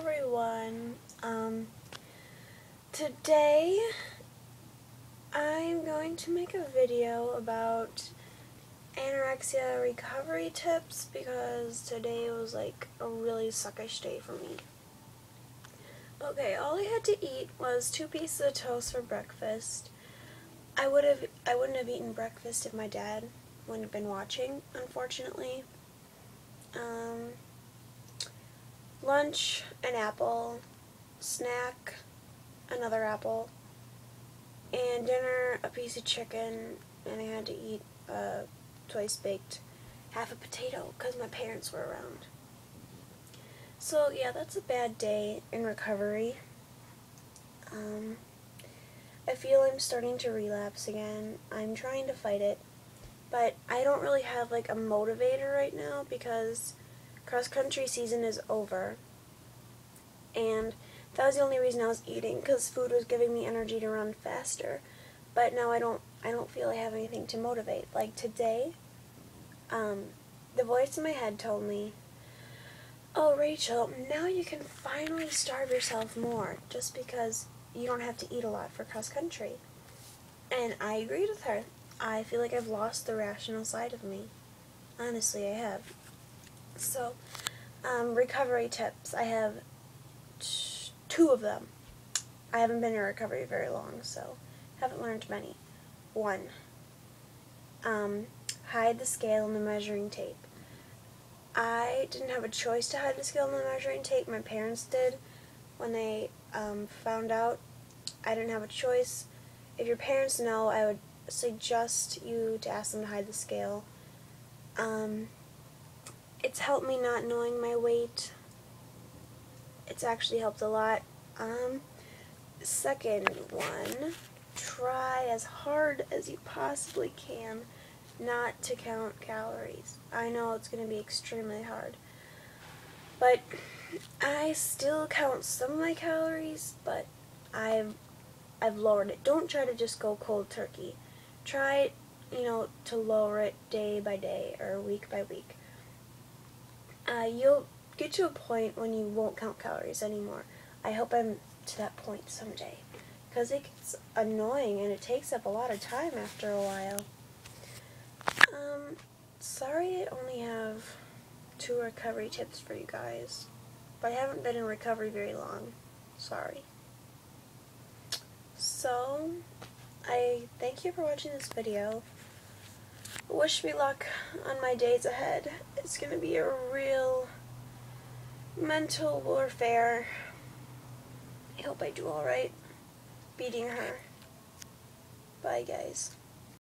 everyone. Um, today I'm going to make a video about anorexia recovery tips because today was like a really suckish day for me. Okay, all I had to eat was two pieces of toast for breakfast. I would have I wouldn't have eaten breakfast if my dad wouldn't have been watching, unfortunately. Um, lunch, an apple, snack, another apple, and dinner, a piece of chicken, and I had to eat a twice baked half a potato because my parents were around. So yeah, that's a bad day in recovery. Um, I feel I'm starting to relapse again. I'm trying to fight it, but I don't really have like a motivator right now because cross country season is over. And that was the only reason I was eating because food was giving me energy to run faster. But now I don't I don't feel I have anything to motivate. Like today, um, the voice in my head told me, "Oh, Rachel, now you can finally starve yourself more just because you don't have to eat a lot for cross country." And I agreed with her. I feel like I've lost the rational side of me. Honestly, I have. So, um, recovery tips. I have two of them. I haven't been in recovery very long, so haven't learned many. One, um, hide the scale and the measuring tape. I didn't have a choice to hide the scale and the measuring tape. My parents did when they um, found out. I didn't have a choice. If your parents know, I would suggest you to ask them to hide the scale. Um, helped me not knowing my weight. It's actually helped a lot. Um, second one, try as hard as you possibly can not to count calories. I know it's going to be extremely hard. But I still count some of my calories, but I've I've lowered it. Don't try to just go cold turkey. Try, you know, to lower it day by day or week by week uh, you'll get to a point when you won't count calories anymore. I hope I'm to that point someday. Because it gets annoying and it takes up a lot of time after a while. Um, sorry I only have two recovery tips for you guys. But I haven't been in recovery very long. Sorry. So, I thank you for watching this video wish me luck on my days ahead. It's going to be a real mental warfare. I hope I do alright beating her. Bye, guys.